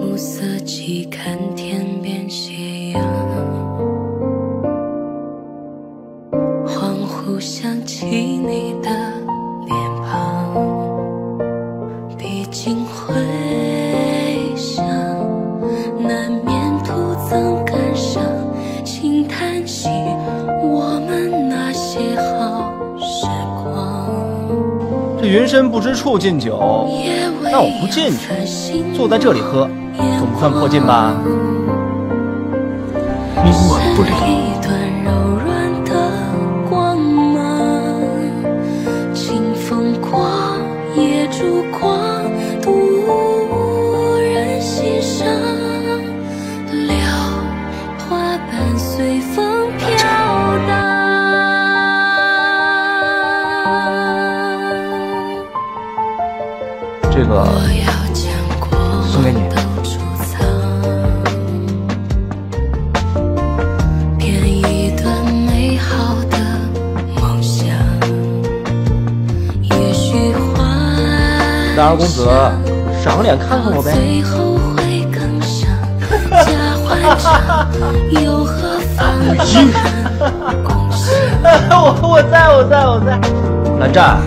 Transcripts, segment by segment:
暮色起，看天边斜阳，恍惚想起你的，毕竟回想，难免徒增感伤，轻叹息我们那些好时光。这云深不知处进酒，那我不进去，坐在这里喝，总不算破禁吧？冥顽不离。这个我要将过送给你往都储藏，编一段美好的梦想。也许花大二公子，赏脸看看我呗。最后会更伤，假欢唱又何妨？共享。我我在我在我在。蓝湛，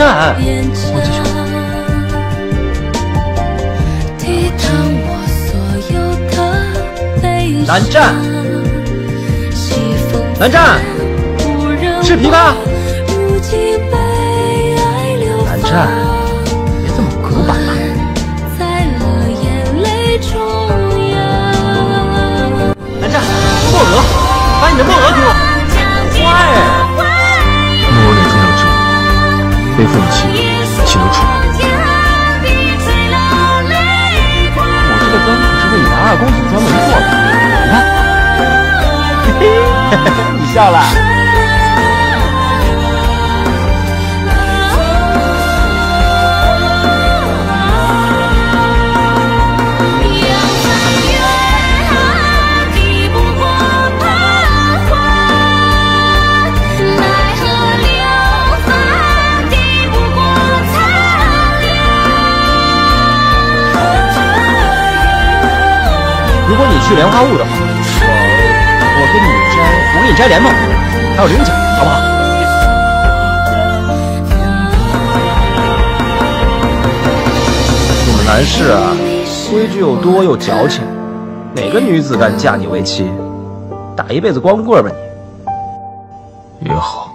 的蓝湛，坚强，抵挡我所有的悲伤。蓝湛，西风蓝湛，不让吃枇杷。如今被爱流蓝湛非父母亲，岂能处？我这个灯可是为你蓝二公子专门做的，你看，嘿嘿，你笑了。如果你去莲花坞的话，我我给你摘，我给你摘莲蓬，还有菱角，好不好？你们男士啊，规矩又多又矫情，哪个女子敢嫁你为妻？打一辈子光棍吧你！也好。